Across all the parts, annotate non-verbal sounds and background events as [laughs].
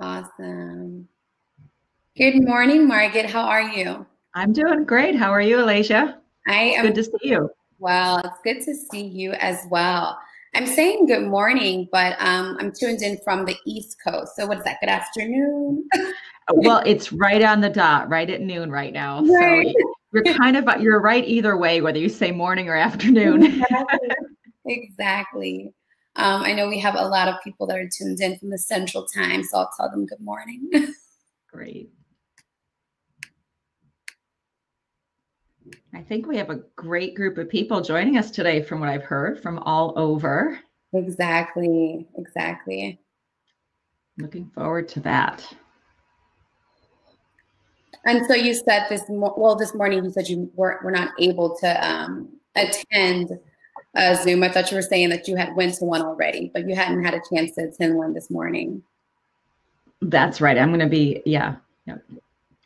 Awesome. Good morning, Margit. How are you? I'm doing great. How are you, Alasia? I am good to see you. Well, it's good to see you as well. I'm saying good morning, but um, I'm tuned in from the East Coast. So what is that? Good afternoon. [laughs] well, it's right on the dot, right at noon right now. Right. So [laughs] you're kind of you're right either way, whether you say morning or afternoon. [laughs] exactly. exactly. Um, I know we have a lot of people that are tuned in from the Central Time, so I'll tell them good morning. [laughs] Great. I think we have a great group of people joining us today, from what I've heard, from all over. Exactly. Exactly. Looking forward to that. And so you said this, well, this morning you said you weren't, were not able to um, attend uh, Zoom. I thought you were saying that you had went to one already, but you hadn't had a chance to attend one this morning. That's right. I'm going to be, yeah. yeah.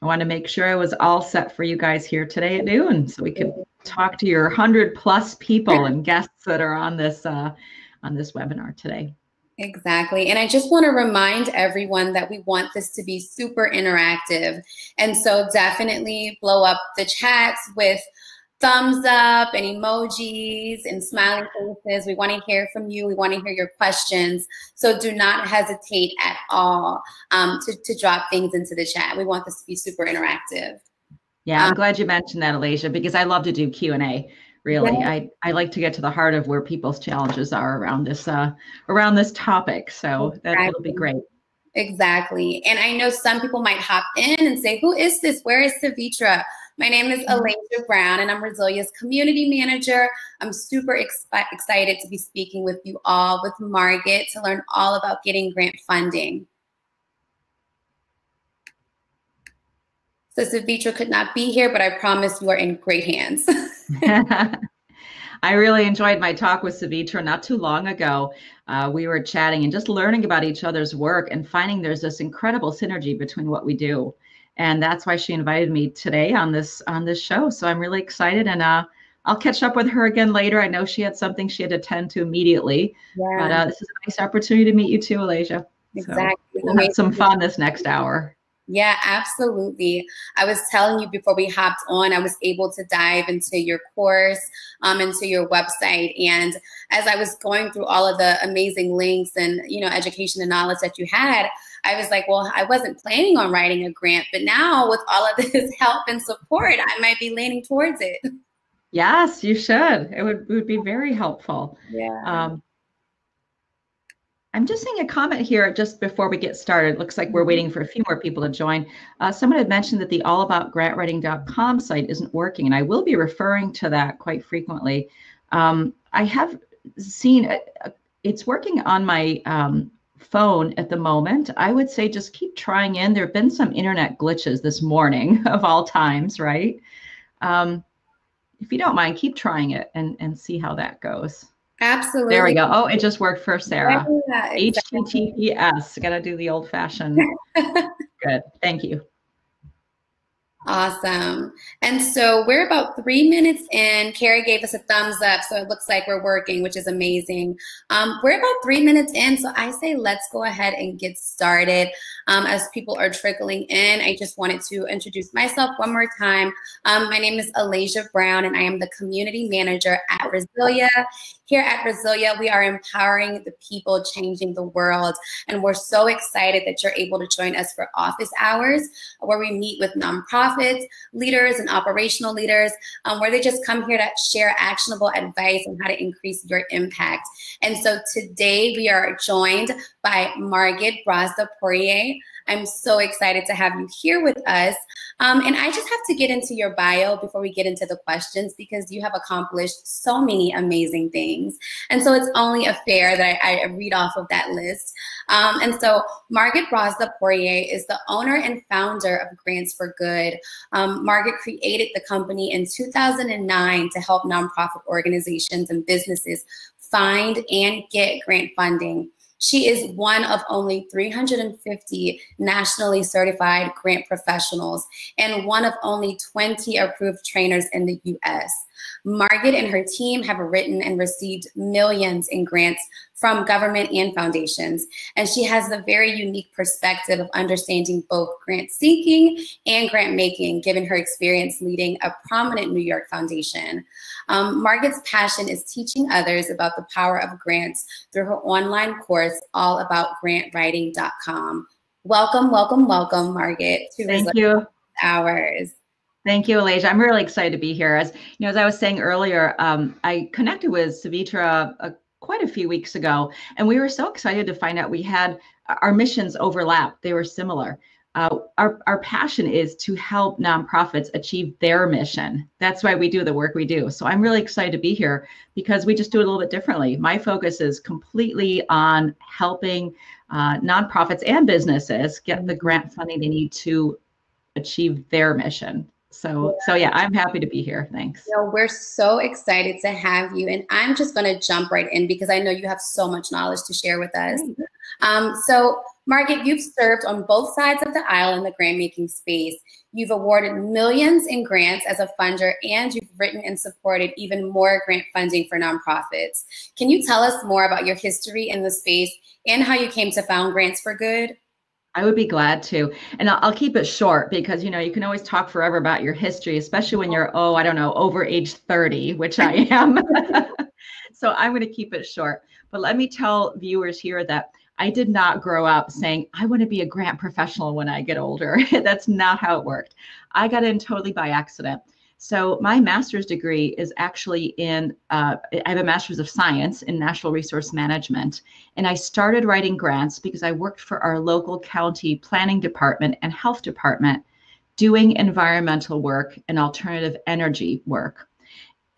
I want to make sure I was all set for you guys here today at noon so we could talk to your 100 plus people and guests that are on this uh, on this webinar today. Exactly. And I just want to remind everyone that we want this to be super interactive. And so definitely blow up the chats with thumbs up and emojis and smiling faces. We want to hear from you. We want to hear your questions. So do not hesitate at all um, to, to drop things into the chat. We want this to be super interactive. Yeah, I'm um, glad you mentioned that, Alasia, because I love to do Q&A. Really, yeah. I, I like to get to the heart of where people's challenges are around this uh, around this topic. So exactly. that will be great. Exactly. And I know some people might hop in and say, who is this? Where is Savitra? My name is mm-hmm. Alasia Brown, and I'm Resilia's community manager. I'm super ex excited to be speaking with you all, with Margit, to learn all about getting grant funding. So Savitra could not be here, but I promise you are in great hands. [laughs] [laughs] I really enjoyed my talk with Savitra not too long ago. Uh, we were chatting and just learning about each other's work and finding there's this incredible synergy between what we do and that's why she invited me today on this on this show. So I'm really excited, and uh, I'll catch up with her again later. I know she had something she had to attend to immediately, yeah. but uh, this is a nice opportunity to meet you too, Alasia. Exactly. So we'll have some fun this next hour. Yeah, absolutely. I was telling you before we hopped on, I was able to dive into your course, um, into your website. And as I was going through all of the amazing links and, you know, education and knowledge that you had, I was like, well, I wasn't planning on writing a grant, but now with all of [laughs] this help and support, I might be leaning towards it. Yes, you should. It would, it would be very helpful. Yeah. Um, I'm just seeing a comment here just before we get started. It looks like we're waiting for a few more people to join. Uh, someone had mentioned that the allaboutgrantwriting.com site isn't working, and I will be referring to that quite frequently. Um, I have seen a, a, it's working on my um, phone at the moment. I would say just keep trying in. There have been some internet glitches this morning [laughs] of all times, right? Um, if you don't mind, keep trying it and, and see how that goes. Absolutely. There we go. Oh, it just worked for Sarah. Yeah, exactly. HTTPS. Got to do the old fashioned. [laughs] Good. Thank you. Awesome. And so we're about three minutes in. Carrie gave us a thumbs up, so it looks like we're working, which is amazing. Um, we're about three minutes in, so I say let's go ahead and get started. Um, as people are trickling in, I just wanted to introduce myself one more time. Um, my name is Alasia Brown, and I am the community manager at Resilia. Here at Resilia, we are empowering the people, changing the world. And we're so excited that you're able to join us for office hours, where we meet with nonprofits, leaders, and operational leaders, um, where they just come here to share actionable advice on how to increase your impact. And so today we are joined by Margit Brazda Poirier. I'm so excited to have you here with us. Um, and I just have to get into your bio before we get into the questions because you have accomplished so many amazing things. And so it's only a fair that I, I read off of that list. Um, and so Margit Brazda Poirier is the owner and founder of Grants for Good. Um, Margit created the company in 2009 to help nonprofit organizations and businesses find and get grant funding. She is one of only 350 nationally certified grant professionals and one of only 20 approved trainers in the US. Margit and her team have written and received millions in grants from government and foundations. And she has a very unique perspective of understanding both grant seeking and grant making, given her experience leading a prominent New York foundation. Um, Margit's passion is teaching others about the power of grants through her online course, all about grantwriting.com. Welcome, welcome, welcome, Margit. To Thank you. Hours. Thank you, Alasia. I'm really excited to be here. As you know, as I was saying earlier, um, I connected with Savitra a quite a few weeks ago, and we were so excited to find out we had our missions overlap. They were similar. Uh, our, our passion is to help nonprofits achieve their mission. That's why we do the work we do. So I'm really excited to be here because we just do it a little bit differently. My focus is completely on helping uh, nonprofits and businesses get the grant funding they need to achieve their mission. So, so yeah, I'm happy to be here. Thanks. You we're so excited to have you. And I'm just going to jump right in because I know you have so much knowledge to share with us. Um, so, Margit, you've served on both sides of the aisle in the grant making space. You've awarded millions in grants as a funder, and you've written and supported even more grant funding for nonprofits. Can you tell us more about your history in the space and how you came to found Grants for Good? I would be glad to. And I'll, I'll, keep it short because, you know, you can always talk forever about your history, especially when you're, oh, I don't know, over age 30, which I [laughs] am. [laughs] so I'm going to keep it short. But let me tell viewers here that I did not grow up saying, I want to be a grant professional when I get older. [laughs] That's not how it worked. I got in totally by accident. So my master's degree is actually in, uh, I have a master's of science in natural resource management. And I started writing grants because I worked for our local county planning department and health department doing environmental work and alternative energy work.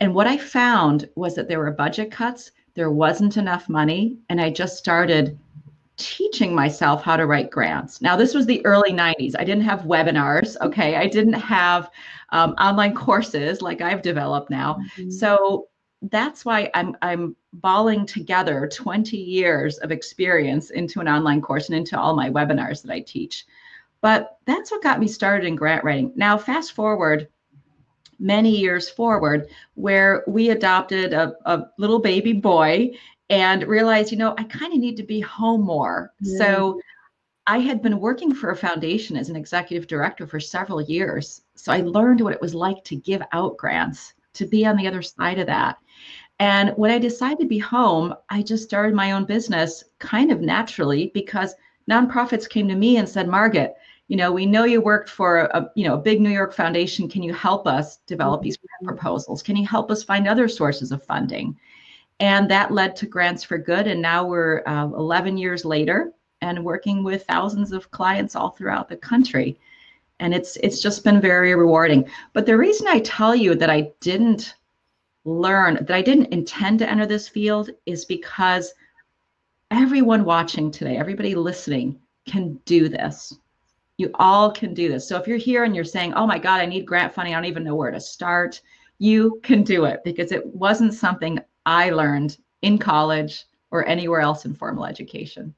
And what I found was that there were budget cuts, there wasn't enough money, and I just started teaching myself how to write grants. Now, this was the early 90s. I didn't have webinars, okay? I didn't have um, online courses like I've developed now. Mm-hmm. So that's why I'm I'm balling together 20 years of experience into an online course and into all my webinars that I teach. But that's what got me started in grant writing. Now, fast forward many years forward, where we adopted a, a little baby boy and realized, you know, I kind of need to be home more. Yeah. So I had been working for a foundation as an executive director for several years. So I learned what it was like to give out grants, to be on the other side of that. And when I decided to be home, I just started my own business kind of naturally because nonprofits came to me and said, Margit, you know, we know you worked for a, you know, a big New York foundation. Can you help us develop mm-hmm. these proposals? Can you help us find other sources of funding? And that led to Grants for Good. And now we're uh, 11 years later and working with thousands of clients all throughout the country. And it's it's just been very rewarding. But the reason I tell you that I didn't learn, that I didn't intend to enter this field is because everyone watching today, everybody listening can do this. You all can do this. So if you're here and you're saying, oh my God, I need grant funding, I don't even know where to start, you can do it because it wasn't something I learned in college or anywhere else in formal education.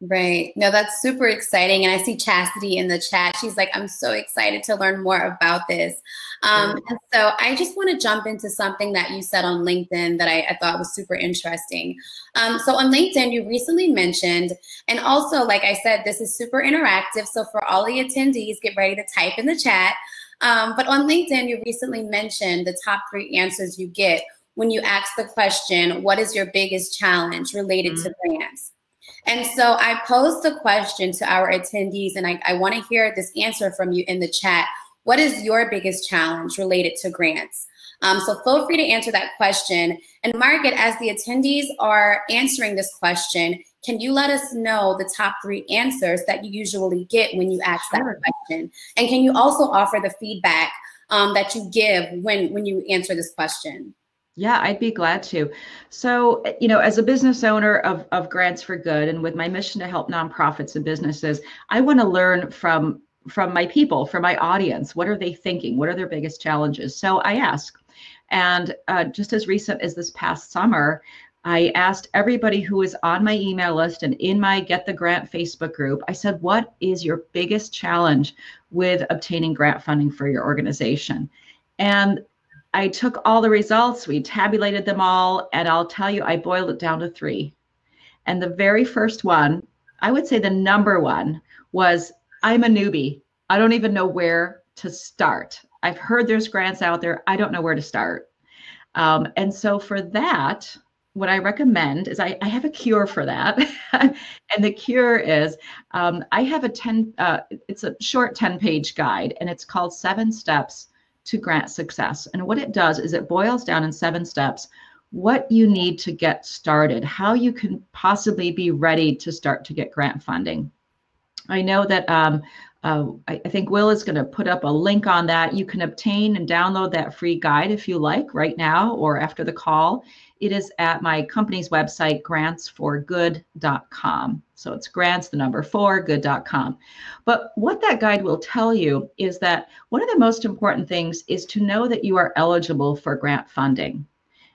Right. No, that's super exciting. And I see Chastity in the chat. She's like, I'm so excited to learn more about this. Um, and so I just want to jump into something that you said on LinkedIn that I, I thought was super interesting. Um, so on LinkedIn, you recently mentioned, and also, like I said, this is super interactive. So for all the attendees, get ready to type in the chat. Um, but on LinkedIn, you recently mentioned the top three answers you get when you ask the question, What is your biggest challenge related mm-hmm. to grants? And so I posed the question to our attendees, and I, I want to hear this answer from you in the chat. What is your biggest challenge related to grants? Um, so feel free to answer that question. And Margit, as the attendees are answering this question, can you let us know the top three answers that you usually get when you ask that question? And can you also offer the feedback um, that you give when, when you answer this question? Yeah, I'd be glad to. So, you know, as a business owner of, of Grants for Good and with my mission to help nonprofits and businesses, I want to learn from from my people, from my audience. What are they thinking? What are their biggest challenges? So I ask. And uh, just as recent as this past summer, I asked everybody who is on my email list and in my Get the Grant Facebook group, I said, what is your biggest challenge with obtaining grant funding for your organization? And I took all the results, we tabulated them all, and I'll tell you, I boiled it down to three. And the very first one, I would say the number one was I'm a newbie. I don't even know where to start. I've heard there's grants out there. I don't know where to start. Um, and so for that, what I recommend is I, I have a cure for that. [laughs] and the cure is um, I have a 10, uh, it's a short 10 page guide and it's called Seven Steps to Grant Success. And what it does is it boils down in seven steps what you need to get started, how you can possibly be ready to start to get grant funding. I know that um, uh, I, I, think Will is going to put up a link on that. You can obtain and download that free guide if you like right now or after the call. It is at my company's website, grantsforgood.com. So it's grants, the number four, good.com. But what that guide will tell you is that one of the most important things is to know that you are eligible for grant funding.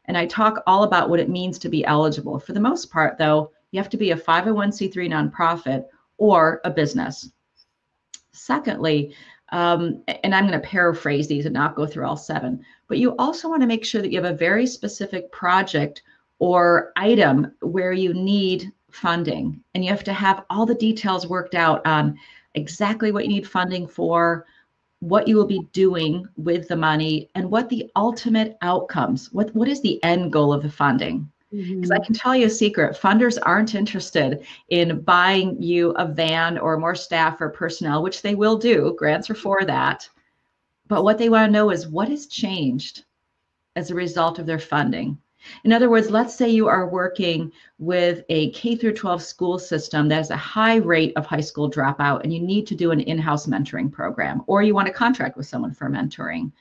And I talk all about what it means to be eligible. For the most part, though, you have to be a 501c3 nonprofit or a business. Secondly, um, and I'm going to paraphrase these and not go through all seven, but you also want to make sure that you have a very specific project or item where you need funding. And you have to have all the details worked out on exactly what you need funding for, what you will be doing with the money, and what the ultimate outcomes, what, what is the end goal of the funding. Because mm-hmm. I can tell you a secret funders aren't interested in buying you a van or more staff or personnel, which they will do. Grants are for that. But what they want to know is what has changed as a result of their funding. In other words, let's say you are working with a K through 12 school system that has a high rate of high school dropout and you need to do an in-house mentoring program or you want to contract with someone for mentoring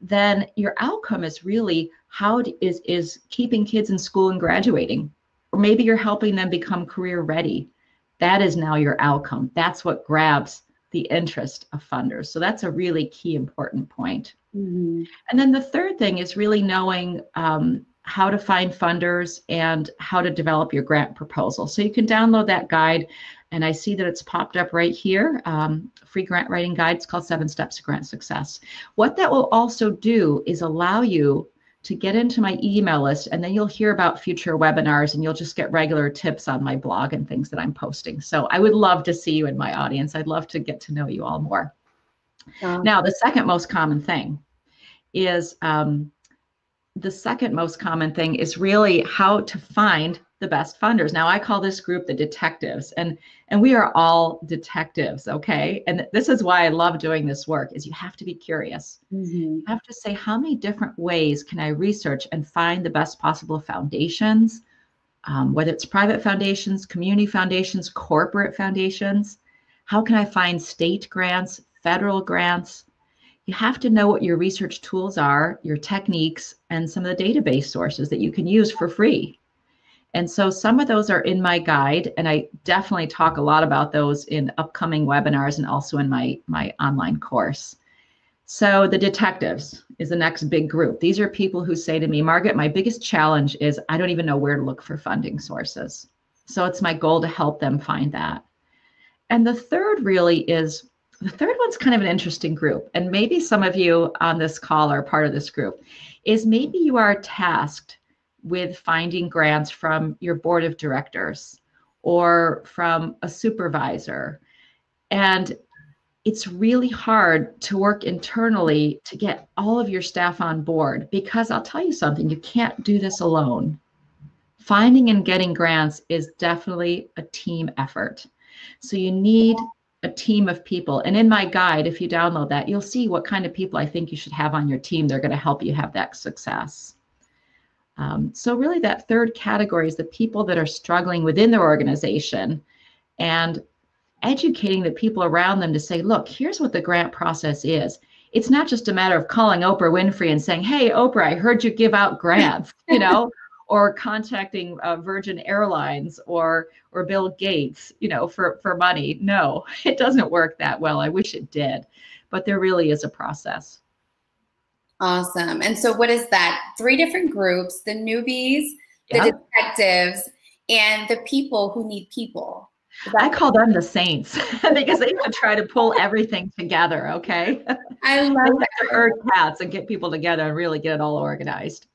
then your outcome is really how is is keeping kids in school and graduating. Or maybe you're helping them become career ready. That is now your outcome. That's what grabs the interest of funders so that's a really key important point mm-hmm. and then the third thing is really knowing um, how to find funders and how to develop your grant proposal so you can download that guide and I see that it's popped up right here, um, free grant writing guide. It's called Seven Steps to Grant Success. What that will also do is allow you to get into my email list and then you'll hear about future webinars and you'll just get regular tips on my blog and things that I'm posting. So I would love to see you in my audience. I'd love to get to know you all more. Um, now, the second most common thing is um, the second most common thing is really how to find the best funders. Now I call this group the detectives and and we are all detectives, okay? And this is why I love doing this work is you have to be curious. Mm-hmm. You have to say how many different ways can I research and find the best possible foundations, um, whether it's private foundations, community foundations, corporate foundations. How can I find state grants, federal grants? You have to know what your research tools are, your techniques, and some of the database sources that you can use for free. And so some of those are in my guide, and I definitely talk a lot about those in upcoming webinars and also in my, my online course. So the detectives is the next big group. These are people who say to me, Margit, my biggest challenge is I don't even know where to look for funding sources. So it's my goal to help them find that. And the third really is the third one's kind of an interesting group. And maybe some of you on this call are part of this group, is maybe you are tasked with finding grants from your board of directors or from a supervisor. And it's really hard to work internally to get all of your staff on board because I'll tell you something, you can't do this alone. Finding and getting grants is definitely a team effort. So you need a team of people. And in my guide, if you download that, you'll see what kind of people I think you should have on your team. They're going to help you have that success. Um, so really that third category is the people that are struggling within their organization and educating the people around them to say, look, here's what the grant process is. It's not just a matter of calling Oprah Winfrey and saying, hey, Oprah, I heard you give out grants, [laughs] you know, or contacting uh, Virgin Airlines or or Bill Gates, you know, for, for money. No, [laughs] it doesn't work that well. I wish it did, but there really is a process. Awesome. And so, what is that? Three different groups the newbies, the yep. detectives, and the people who need people. I call them the saints [laughs] because they try to pull everything together. Okay. I love that. To earth cats and get people together and really get it all organized.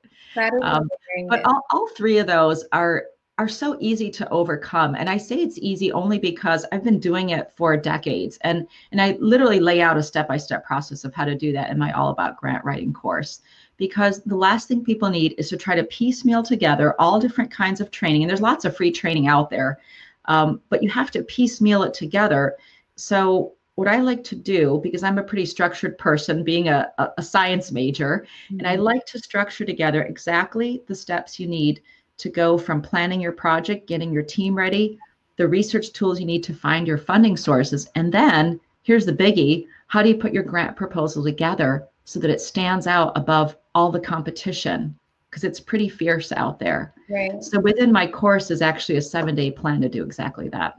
Um, but all, all three of those are are so easy to overcome. And I say it's easy only because I've been doing it for decades. And, and I literally lay out a step by step process of how to do that in my All About Grant Writing course. Because the last thing people need is to try to piecemeal together all different kinds of training. And there's lots of free training out there, um, but you have to piecemeal it together. So what I like to do, because I'm a pretty structured person, being a, a, a science major, mm-hmm. and I mm-hmm. like to structure together exactly the steps you need to go from planning your project, getting your team ready, the research tools you need to find your funding sources, and then here's the biggie how do you put your grant proposal together so that it stands out above all the competition? Because it's pretty fierce out there. Right. So within my course is actually a seven day plan to do exactly that.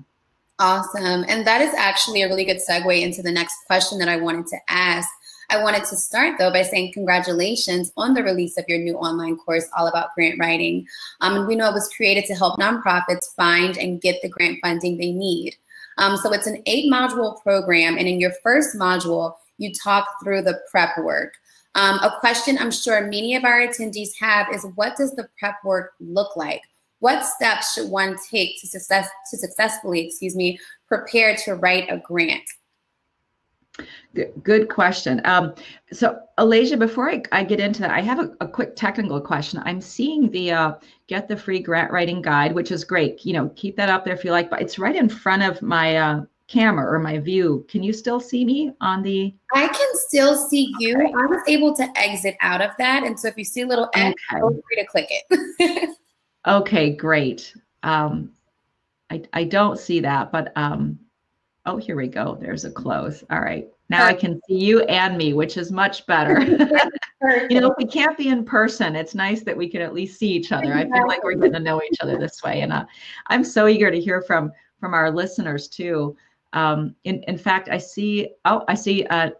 Awesome. And that is actually a really good segue into the next question that I wanted to ask. I wanted to start though by saying congratulations on the release of your new online course, All About Grant Writing. Um, and we know it was created to help nonprofits find and get the grant funding they need. Um, so it's an eight module program. And in your first module, you talk through the prep work. Um, a question I'm sure many of our attendees have is what does the prep work look like? What steps should one take to success to successfully, excuse me, prepare to write a grant? Good question. Um, so, Alasia, before I, I, get into that, I have a, a quick technical question. I'm seeing the uh, Get the Free Grant Writing Guide, which is great. You know, keep that up there if you like, but it's right in front of my uh, camera or my view. Can you still see me on the? I can still see you. Okay. I was able to exit out of that. And so if you see a little X, okay. feel free to click it. [laughs] okay, great. Um, I, I don't see that, but um, Oh, here we go. There's a close. All right. Now I can see you and me, which is much better. [laughs] you know, if we can't be in person, it's nice that we can at least see each other. I feel like we're getting to know each other this way. And uh, I'm so eager to hear from from our listeners too. Um, in, in fact, I see, oh, I see uh,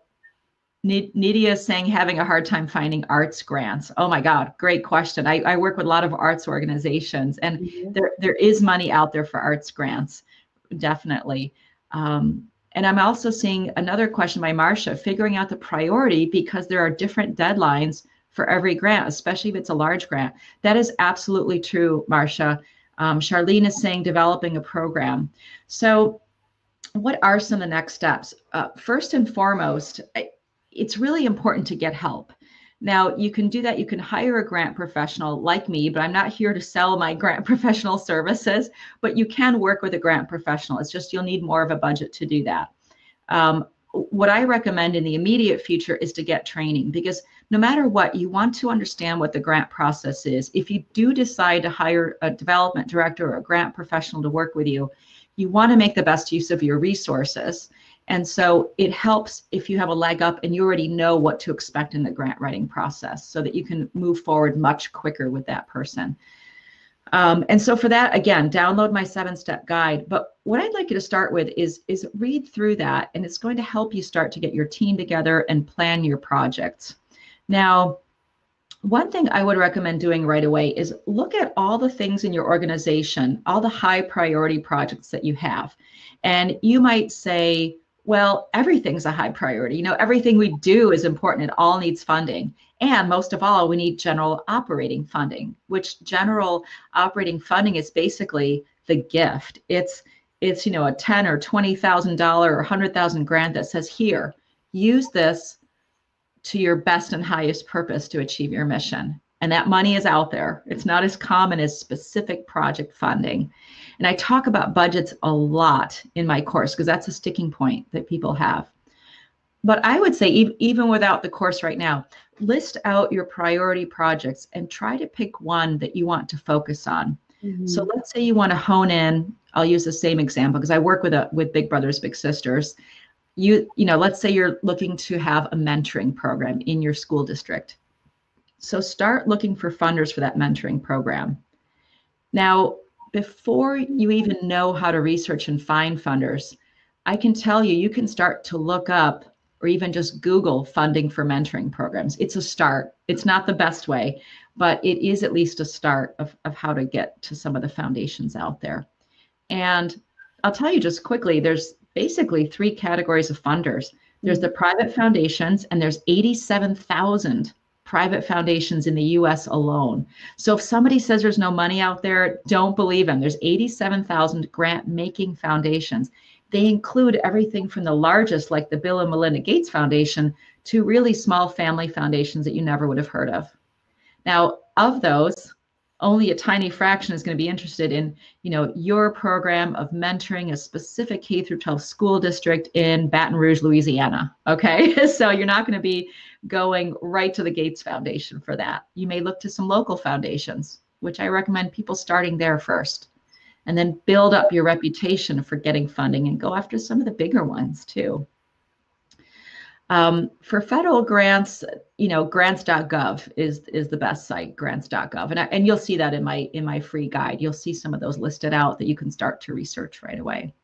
Nidia saying having a hard time finding arts grants. Oh my God, great question. I, I work with a lot of arts organizations and mm-hmm. there, there is money out there for arts grants, definitely. Um, and I'm also seeing another question by Marcia, figuring out the priority because there are different deadlines for every grant, especially if it's a large grant. That is absolutely true, Marcia. Um, Charlene is saying developing a program. So what are some of the next steps? Uh, first and foremost, it's really important to get help. Now, you can do that. You can hire a grant professional like me, but I'm not here to sell my [laughs] grant professional services, but you can work with a grant professional. It's just you'll need more of a budget to do that. Um, what I recommend in the immediate future is to get training because no matter what, you want to understand what the grant process is. If you do decide to hire a development director or a grant professional to work with you, you want to make the best use of your resources. And so it helps if you have a leg up and you already know what to expect in the grant writing process so that you can move forward much quicker with that person. Um, and so for that, again, download my seven step guide. But what I'd like you to start with is, is read through that, and it's going to help you start to get your team together and plan your projects. Now, one thing I would recommend doing right away is look at all the things in your organization, all the high priority projects that you have. And you might say, well, everything's a high priority. You know, everything we do is important. It all needs funding. And most of all, we need general operating funding, which general operating funding is basically the gift. It's it's you know a ten or twenty thousand dollar or hundred thousand grant that says here, use this to your best and highest purpose to achieve your mission. And that money is out there. It's not as common as specific project funding. And I talk about budgets a lot in my course because that's a sticking point that people have. But I would say, even without the course right now, list out your priority projects and try to pick one that you want to focus on. Mm-hmm. So let's say you want to hone in. I'll use the same example because I work with a with Big Brothers Big Sisters. You you know, let's say you're looking to have a mentoring program in your school district. So start looking for funders for that mentoring program. Now, before you even know how to research and find funders, I can tell you, you can start to look up or even just Google funding for mentoring programs. It's a start. It's not the best way, but it is at least a start of, of how to get to some of the foundations out there. And I'll tell you just quickly there's basically three categories of funders there's mm-hmm. the private foundations, and there's 87,000 private foundations in the US alone. So if somebody says there's no money out there, don't believe them. There's 87,000 grant making foundations. They include everything from the largest, like the Bill and Melinda Gates Foundation, to really small family foundations that you never would have heard of. Now, of those, only a tiny fraction is going to be interested in you know your program of mentoring a specific k through 12 school district in baton rouge louisiana okay? [laughs] So you're not going to be going right to the gates foundation for that. You may look to some local foundations which i recommend people starting there first and then build up your reputation for getting funding and go after some of the bigger ones too um, for federal grants, you know, grants.gov is is the best site, grants.gov, and I, and you'll see that in my in my free guide. You'll see some of those listed out that you can start to research right away.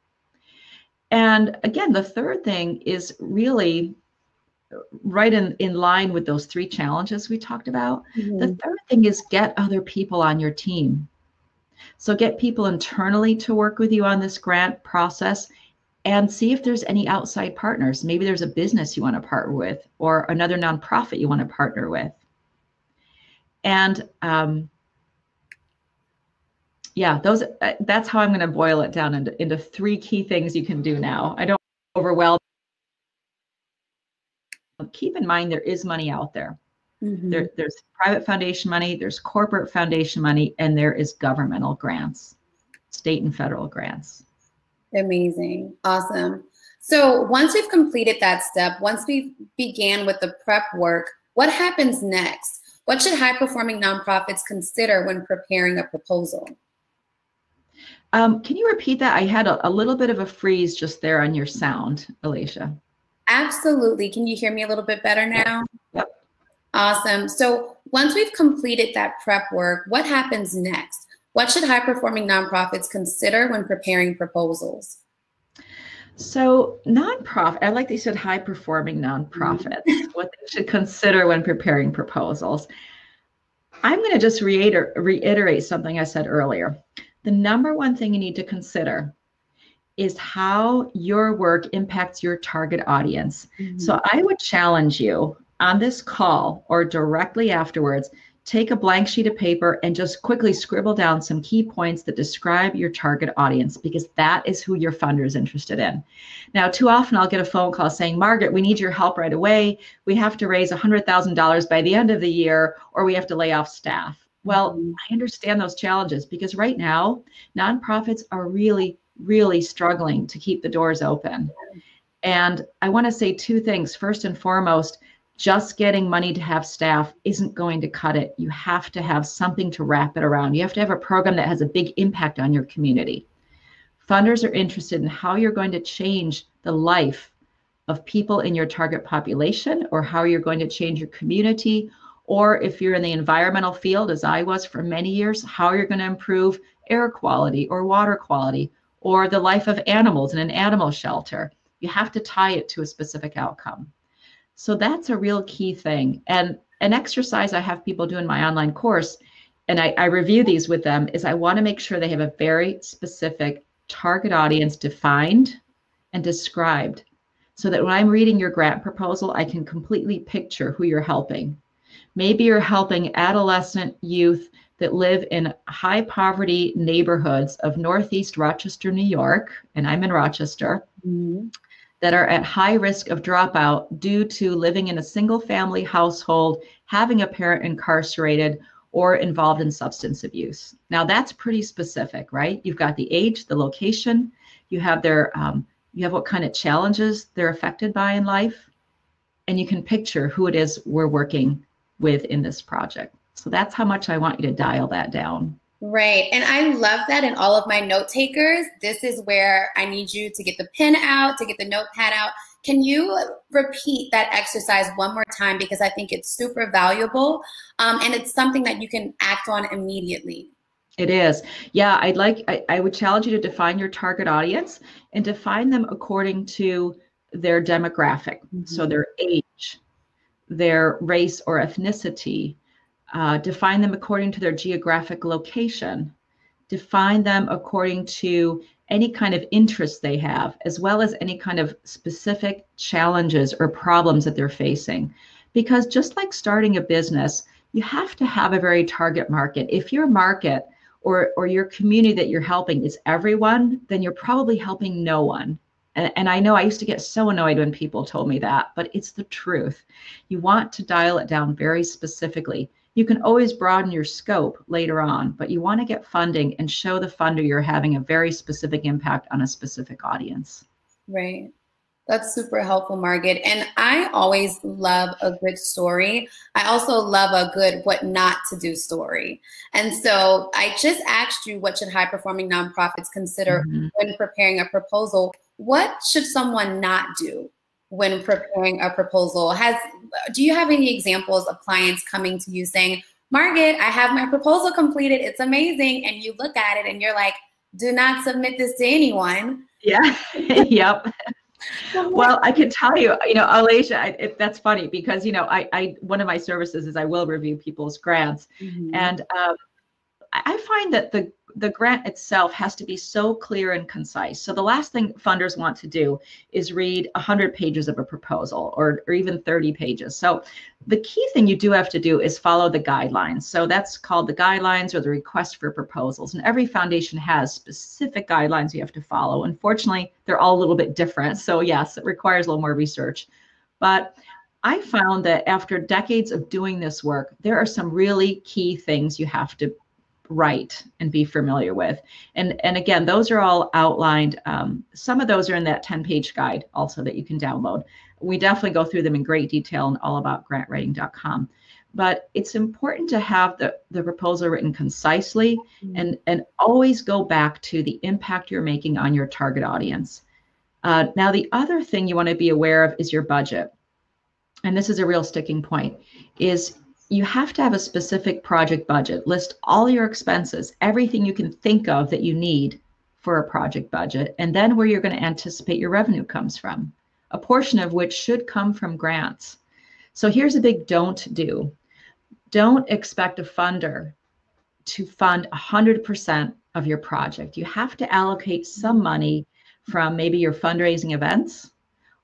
And again, the third thing is really right in, in line with those three challenges we talked about. Mm-hmm. The third thing is get other people on your team. So get people internally to work with you on this grant process and see if there's any outside partners. Maybe there's a business you want to partner with or another nonprofit you want to partner with. And um, yeah, those uh, that's how I'm going to boil it down into, into three key things you can do now. I don't overwhelm. Keep in mind there is money out there. Mm-hmm. there. There's private foundation money, there's corporate foundation money, and there is governmental grants, state and federal grants. Amazing. Awesome. So once we've completed that step, once we began with the prep work, what happens next? What should high performing nonprofits consider when preparing a proposal? Um, can you repeat that? I had a, a, little bit of a freeze just there on your sound, Alasia. Absolutely. Can you hear me a little bit better now? Yep. Awesome. So once we've completed that prep work, what happens next? What should high performing nonprofits consider when preparing proposals? So, nonprofit, I like that you said high performing nonprofits, mm-hmm. what they should consider when preparing proposals. I'm going to just reiter- reiterate something I said earlier. The number one thing you need to consider is how your work impacts your target audience. Mm-hmm. So, I would challenge you on this call or directly afterwards take a blank sheet of paper and just quickly scribble down some key points that describe your target audience because that is who your funder is interested in. Now, too often I'll get a phone call saying, Margit, we need your help right away. We have to raise $100,000 by the end of the year or we have to lay off staff. Well, mm-hmm. I understand those challenges because right now, nonprofits are really, really struggling to keep the doors open. And I want to say two things. First and foremost, just getting money to have staff isn't going to cut it. You have to have something to wrap it around. You have to have a program that has a big impact on your community. Funders are interested in how you're going to change the life of people in your target population or how you're going to change your community or if you're in the environmental field as I was for many years, how you're going to improve air quality or water quality or the life of animals in an animal shelter. You have to tie it to a specific outcome. So that's a real key thing. And an exercise I have people do in my online course, and I, I review these with them, is I want to make sure they have a very specific target audience defined and described so that when I'm reading your grant proposal, I can completely picture who you're helping. Maybe you're helping adolescent youth that live in high poverty neighborhoods of Northeast Rochester, New York, and I'm in Rochester. Mm-hmm that are at high risk of dropout due to living in a single family household, having a parent incarcerated, or involved in substance abuse. Now that's pretty specific, right? You've got the age, the location, you have their, um, you have what kind of challenges they're affected by in life, and you can picture who it is we're working with in this project. So that's how much I want you to dial that down. Right. And I love that in all of my note takers. This is where I need you to get the pen out, to get the notepad out. Can you repeat that exercise one more time? Because I think it's super valuable um, and it's something that you can act on immediately. It is. Yeah, I'd like, I, I would challenge you to define your target audience and define them according to their demographic. Mm-hmm. So their age, their race or ethnicity, uh, define them according to their geographic location, define them according to any kind of interest they have, as well as any kind of specific challenges or problems that they're facing. because just like starting a business, you have to have a very target market. If your market or, or your community that you're helping is everyone, then you're probably helping no one. And, and I know I used to get so annoyed when people told me that, but it's the truth. You want to dial it down very specifically. You can always broaden your scope later on, but you want to get funding and show the funder you're having a very specific impact on a specific audience. Right. That's super helpful, Margit. And I always love a good story. I also love a good what not to do story. And so I just asked you what should high performing nonprofits consider mm-hmm. when preparing a proposal? What should someone not do when preparing a proposal? Has do you have any examples of clients coming to you saying, Margit, I have my proposal completed. It's amazing. And you look at it and you're like, do not submit this to anyone. Yeah. [laughs] yep well, I can tell you, you know, Alasia, it, that's funny because you know, I, I one of my services is I will review people's grants, mm-hmm. and um, I find that the the grant itself has to be so clear and concise. So the last thing funders want to do is read 100 pages of a proposal or, or even 30 pages. So the key thing you do have to do is follow the guidelines. So that's called the guidelines or the request for proposals. And every foundation has specific guidelines you have to follow. Unfortunately, they're all a little bit different. So yes, it requires a little more research. But I found that after decades of doing this work, there are some really key things you have to write and be familiar with. And, and again, those are all outlined. Um, some of those are in that 10 page guide also that you can download. We definitely go through them in great detail and all about grantwriting.com. But it's important to have the, the proposal written concisely mm-hmm. and, and always go back to the impact you're making on your target audience. Uh, now, the other thing you want to be aware of is your budget. And this is a real sticking point, is you have to have a specific project budget. List all your expenses, everything you can think of that you need for a project budget, and then where you're going to anticipate your revenue comes from, a portion of which should come from grants. So here's a big don't do. Don't expect a funder to fund 100% of your project. You have to allocate some money from maybe your fundraising events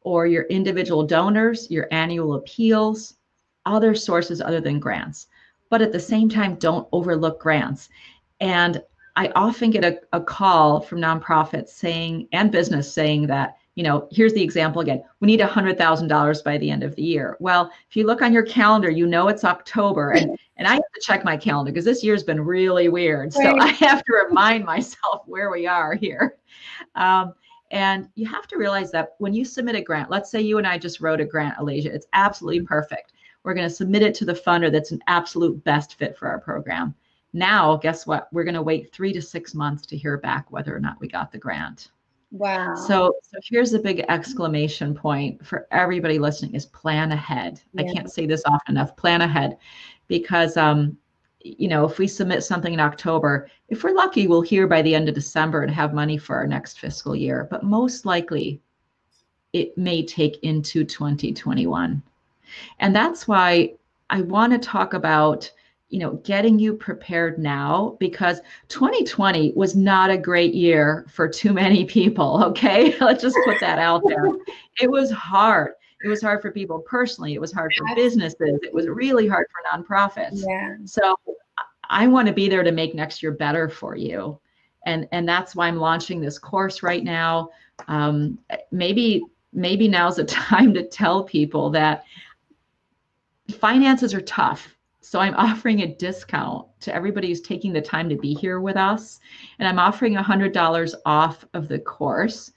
or your individual donors, your annual appeals, other sources other than grants. But at the same time, don't overlook grants. And I often get a, a call from nonprofits saying, and business saying that, you know, here's the example again. We need $100,000 by the end of the year. Well, if you look on your calendar, you know it's October. And, [laughs] and I have to check my calendar because this year's been really weird. So I have to remind myself where we are here. Um, and you have to realize that when you submit a grant, let's say you and I just wrote a grant, Alasia, it's absolutely perfect. We're going to submit it to the funder that's an absolute best fit for our program. Now, guess what? We're going to wait three to six months to hear back whether or not we got the grant. Wow. So, so here's a big exclamation point for everybody listening is plan ahead. Yeah. I can't say this often enough. Plan ahead because um, you know, if we submit something in October, if we're lucky, we'll hear by the end of December and have money for our next fiscal year. But most likely, it may take into 2021. And that's why I want to talk about you know getting you prepared now because 2020 was not a great year for too many people [laughs] okay? Let's just put that out there. It was hard. It was hard for people personally. It was hard for businesses. It was really hard for nonprofits. Yeah. so i want to be there to make next year better for you. And and that's why i'm launching this course right now. Um, maybe maybe now's the [laughs] time to tell people that finances are tough. So I'm [laughs] offering a discount to everybody who's taking the time to be here with us. And I'm offering $100 off of the course.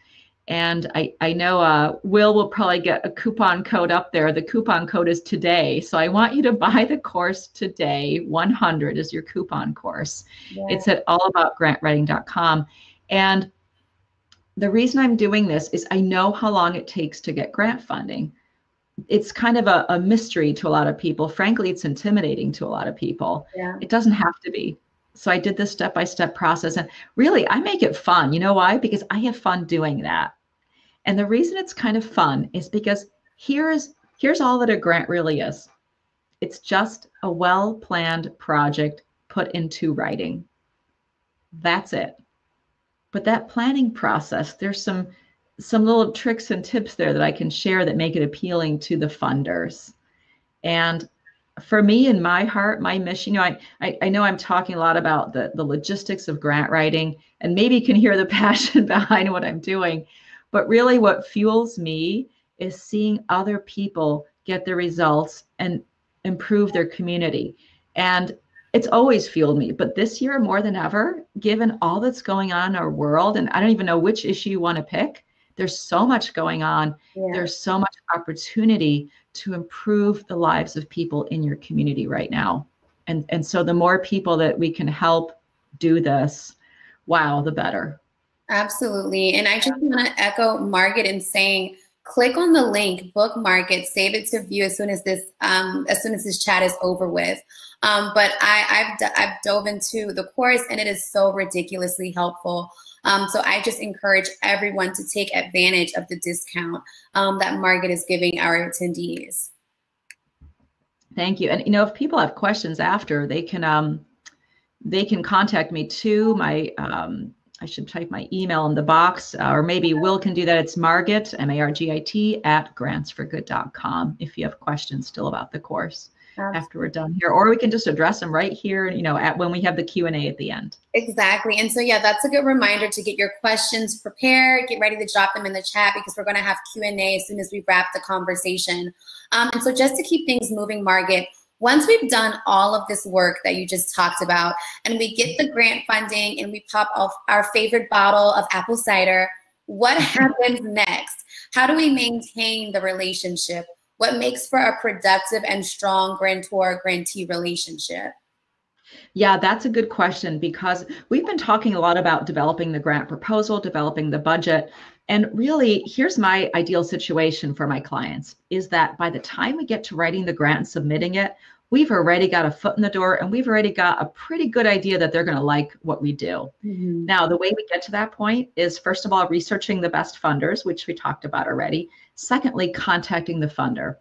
And I, I know uh, Will will probably get a coupon code up there. The coupon code is today. So I want you to [laughs] buy the course today. 100 is your coupon course. Yeah. It's at allaboutgrantwriting.com. And the reason I'm doing this is I know how long it takes to get grant funding it's kind of a, a, mystery to a lot of people. Frankly, it's intimidating to a lot of people. Yeah. It doesn't have to be. So I did this step by step process. And really, I make it fun. You know why? Because I have fun doing that. And the reason it's kind of fun is because here's here's all that a grant really is. It's just a well-planned project put into writing. That's it. But that planning process, there's some some little tricks and tips there that I can share that make it appealing to the funders. And for me in my heart, my mission, you know, I, I, I know I'm talking a lot about the, the logistics of grant writing and maybe you can hear the [laughs] passion behind what I'm doing. But really what fuels me is seeing other people get the results and improve their community. And it's always fueled me. But this year, more than ever, given all that's going on in our world, and I don't even know which issue you want to pick, there's so much going on. Yeah. There's so much opportunity to improve the lives of people in your community right now. And, and so the more people that we can help do this, wow, the better. Absolutely. And I just want to echo Margit in saying, click on the link, bookmark it, save it to view as soon as this um, as soon as this chat is over with. Um, but I, I've I've dove into the course and it is so ridiculously helpful. Um, so I just encourage everyone to take advantage of the discount um, that Margit is giving our attendees. Thank you. And you know, if people have questions after, they can um, they can contact me too. My um, I should type my email in the box, uh, or maybe Will can do that. It's Margit, M A R G I T, at grantsforgood.com if you have questions still about the course Absolutely. after we're done here, or we can just address them right here, you know, at when we have the Q and A at the end. Exactly, and so yeah, that's a good reminder to get your questions prepared. Get ready to drop them in the chat because we're going to have Q and A as soon as we wrap the conversation. Um, and so just to keep things moving, Margit, once we've done all of this work that you just talked about, and we get the grant funding and we pop off our favorite bottle of apple cider, what [laughs] happens next? How do we maintain the relationship? What makes for a productive and strong grantor grantee relationship? Yeah, that's a good question because we've been talking a lot about developing the grant proposal, developing the budget. And really, here's my ideal situation for my clients is that by the time we get to writing the grant and submitting it, we've already got a foot in the door and we've already got a pretty good idea that they're going to like what we do. Mm-hmm. Now, the way we get to that point is first of all, researching the best funders, which we talked about already. Secondly, contacting the funder.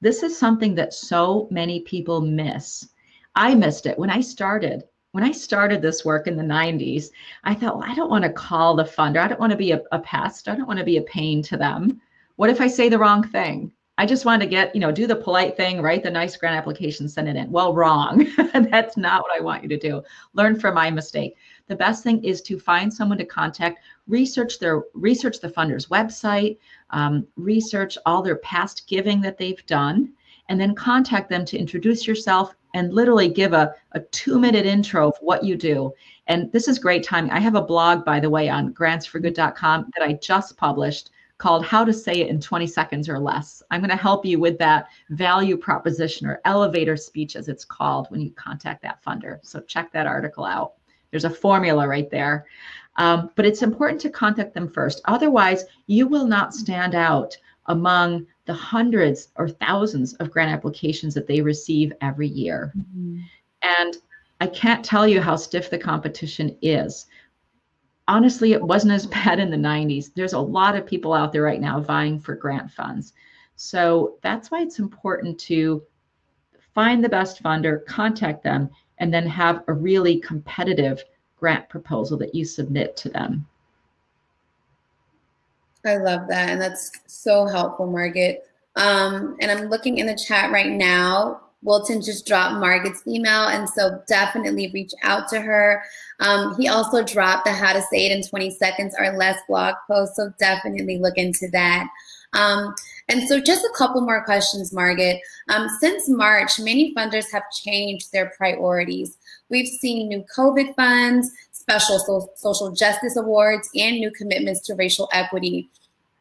This is something that so many people miss. I missed it when I started when I started this work in the 90s, I thought, well, I don't want to call the funder. I don't want to be a, a pest. I don't want to be a pain to them. What if I say the wrong thing? I just wanted to get, you know, do the polite thing, write the nice grant application, send it in. Well, wrong. [laughs] That's not what I want you to do. Learn from my mistake. The best thing is to find someone to contact, research their research the funder's website, um, research all their past giving that they've done, and then contact them to introduce yourself and literally give a, a two minute intro of what you do. And this is great timing. I have a blog, by the way, on grantsforgood.com that I just published called How to Say It in 20 Seconds or Less. I'm going to help you with that value proposition or elevator speech, as it's called, when you contact that funder. So check that article out. There's a formula right there. Um, but it's important to contact them first. Otherwise, you will not stand out among the hundreds or thousands of grant applications that they receive every year. Mm-hmm. And I can't tell you how stiff the competition is. Honestly, it wasn't as [laughs] bad in the 90s. There's a lot of people out there right now vying for grant funds. So that's why it's important to find the best funder, contact them, and then have a really competitive grant proposal that you submit to them. I love that. And that's so helpful, Margit. Um, and I'm looking in the chat right now. Wilton just dropped Margit's email, and so definitely reach out to her. Um, he also dropped the How to Say It in 20 Seconds or Less blog post, so definitely look into that. Um, and so, just a couple more questions, Margit. Um, since March, many funders have changed their priorities. We've seen new COVID funds, special so social justice awards, and new commitments to racial equity.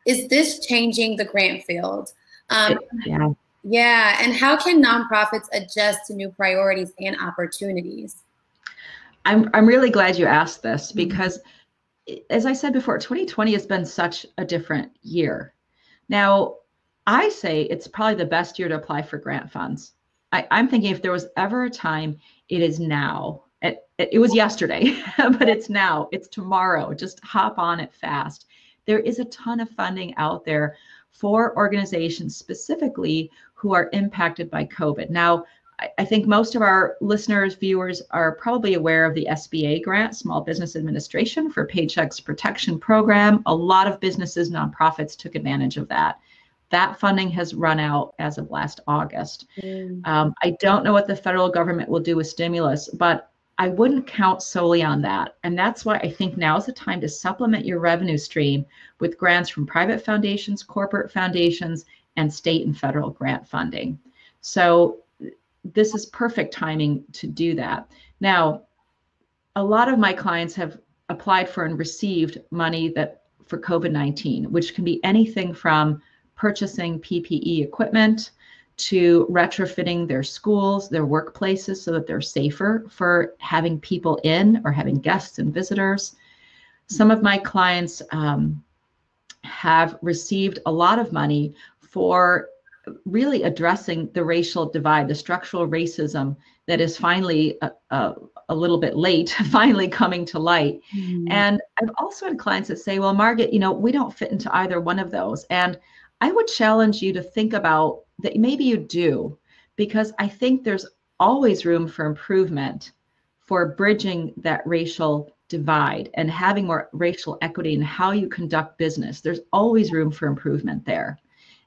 Is this changing the grant field? Um, yeah. Yeah. And how can nonprofits adjust to new priorities and opportunities? I'm, I'm really glad you asked this mm-hmm. because, as I said before, 2020 has been such a different year. Now, I say it's probably the best year to apply for grant funds. I, I'm thinking if there was ever a time, it is now it, it was yesterday, [laughs] but it's now, it's tomorrow. Just hop on it fast. There is a ton of funding out there for organizations specifically who are impacted by COVID. Now, I think most of our listeners, viewers are probably aware of the SBA grant, Small Business Administration for Paychecks Protection Program. A lot of businesses, nonprofits took advantage of that. that funding has run out as of last August. Mm. Um, I don't know what the federal government will do with stimulus, but I wouldn't count solely on that. And that's why I think now is the time to supplement your revenue stream with grants from private foundations, corporate foundations, and state and federal grant funding. So this is perfect timing to do that. Now, a lot of my clients have applied for and received money that for COVID-19, which can be anything from purchasing PPE equipment to retrofitting their schools, their workplaces so that they're safer for having people in or having guests and visitors. Some of my clients um, have received a lot of money for really addressing the racial divide, the structural racism that is finally a, a, a little bit late, [laughs] finally coming to light. Mm-hmm. And I've also had clients that say, well, Margit, you know, we don't fit into either one of those. And I would challenge you to think about that maybe you do, because I think there's always room for improvement for bridging that racial divide and having more racial equity in how you conduct business. There's always room for improvement there.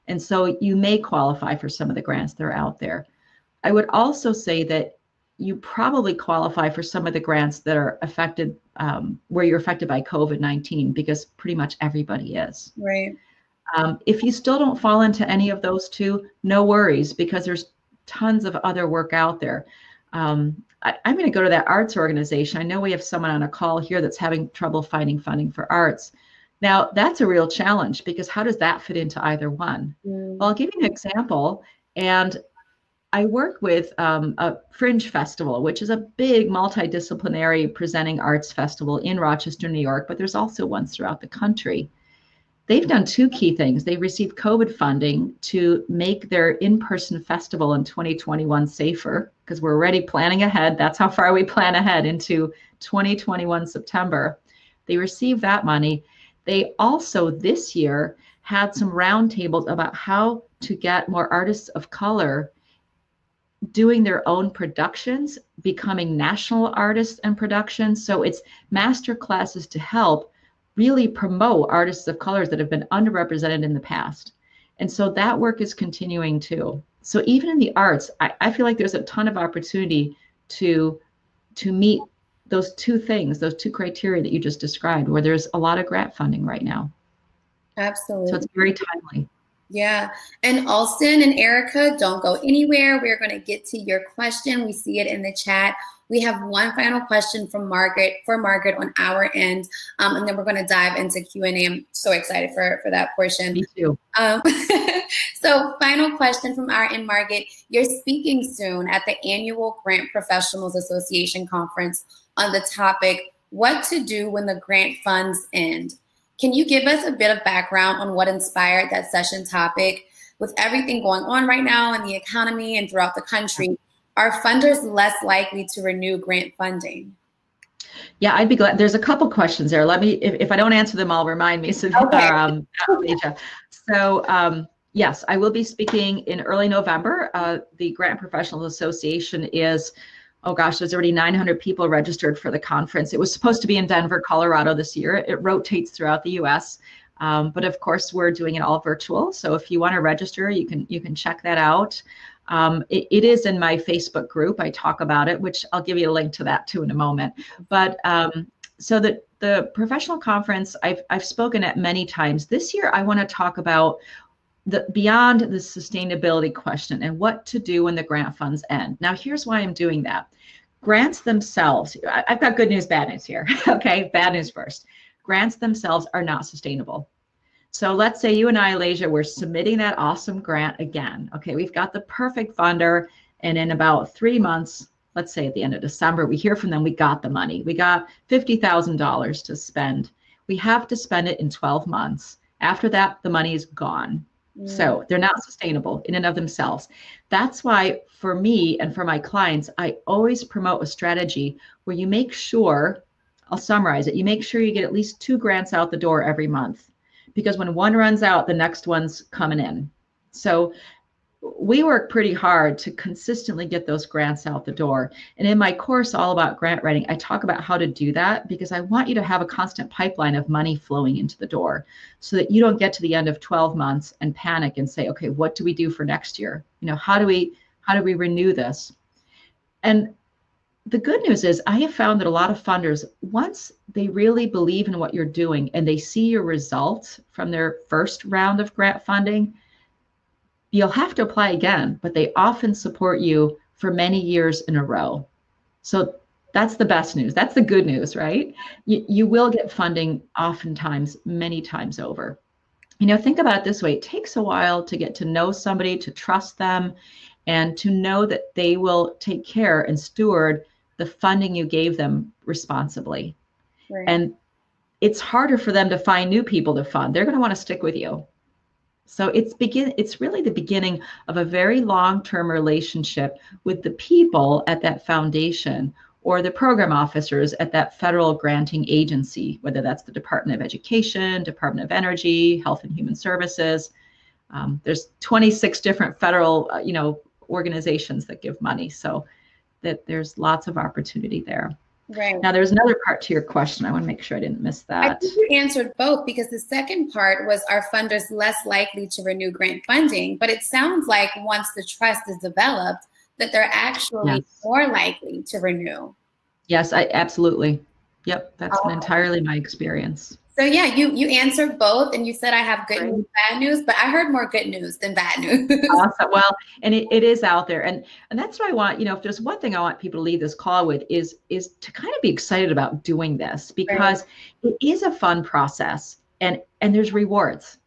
And so you may qualify for some of the grants that are out there. I would also say that you probably qualify for some of the grants that are affected um, where you're affected by COVID 19 because pretty much everybody is. Right. Um, if you still don't fall into any of those two, no worries because there's tons of other work out there. Um, I, am going to go to that arts organization. I know we have someone on a call here that's having trouble finding funding for arts. Now, that's a real challenge because how does that fit into either one? Mm. Well, I'll give you an example. And I work with um, a Fringe Festival, which is a big multidisciplinary presenting arts festival in Rochester, New York, but there's also ones throughout the country. They've done two key things. They received COVID funding to make their in person festival in 2021 safer because we're already planning ahead. That's how far we plan ahead into 2021 September. They received that money they also this year had some roundtables about how to get more artists of color doing their own productions, becoming national artists and productions. So it's master classes to help really promote artists of colors that have been underrepresented in the past. And so that work is continuing too. So even in the arts, I, I feel like there's a ton of opportunity to to meet those two things, those two criteria that you just described, where there's a lot of grant funding right now. Absolutely. So it's very timely. Yeah. And Alston and Erica, don't go anywhere. We're going to get to your question. We see it in the chat. We have one final question from Margit for Margit on our end, um, and then we're going to dive into Q and A. I'm so excited for for that portion. Me too. Um, [laughs] so, final question from our end, Margit. You're speaking soon at the annual Grant Professionals Association conference on the topic "What to Do When the Grant Funds End." Can you give us a bit of background on what inspired that session topic? With everything going on right now in the economy and throughout the country, are funders less likely to renew grant funding? Yeah, I'd be glad. There's a couple questions there. Let me, if, if I don't answer them all, remind me. So, okay. [laughs] um, so um, yes, I will be speaking in early November. Uh, the Grant Professionals Association is, oh gosh, there's already 900 people registered for the conference. It was supposed to be in Denver, Colorado this year. It rotates throughout the U.S. Um, but of course, we're doing it all virtual. So if you want to register, you can you can check that out. Um, it, it is in my Facebook group. I talk about it, which I'll give you a link to that too in a moment. But um, so the the professional conference, I've I've spoken at many times. This year, I want to talk about the beyond the sustainability question and what to do when the grant funds end. Now, here's why I'm doing that. Grants themselves, I've got good news, bad news here. [laughs] okay, bad news first. Grants themselves are not sustainable. So let's say you and I, Alasia, we're submitting that awesome grant again. Okay, we've got the perfect funder. And in about three months, let's say at the end of December, we hear from them, we got the money. We got $50,000 to spend. We have to spend it in 12 months. After that, the money is gone. Mm. So they're not sustainable in and of themselves. That's why, for me and for my clients, I always promote a strategy where you make sure, I'll summarize it, you make sure you get at least two grants out the door every month because when one runs out, the next one's coming in. So we work pretty hard to consistently get those grants out the door. And in my course, all about grant writing, I talk about how to do that because I want you to have a constant pipeline of money flowing into the door so that you don't get to the end of 12 months and panic and say, okay, what do we do for next year? You know, how do we how do we renew this? And the good news is I have found that a lot of funders, once they really believe in what you're doing and they see your results from their first round of grant funding, you'll have to apply again, but they often support you for many years in a row. So that's the best news. That's the good news, right? You, you will get funding oftentimes many times over. You know, think about it this way it takes a while to get to know somebody, to trust them, and to know that they will take care and steward the funding you gave them responsibly. Right. And it's harder for them to find new people to fund. They're going to want to stick with you. So it's begin it's really the beginning of a very long-term relationship with the people at that foundation or the program officers at that federal granting agency, whether that's the Department of Education, Department of Energy, Health and Human Services. Um, there's 26 different federal, uh, you know, organizations that give money, so that there's lots of opportunity there. Right. Now, there's another part to your question. I want to make sure I didn't miss that. I think you answered both because the second part was are funders less likely to renew grant funding? But it sounds like once the trust is developed, that they're actually yes. more likely to renew. Yes, I absolutely. Yep, that's oh. entirely my experience. So yeah, you you answered both, and you said I have good news, bad news, but I heard more good news than bad news. [laughs] awesome. Well, and it, it is out there, and and that's what I want. You know, if there's one thing I want people to leave this call with is is to kind of be excited about doing this because right. it is a fun process, and and there's rewards.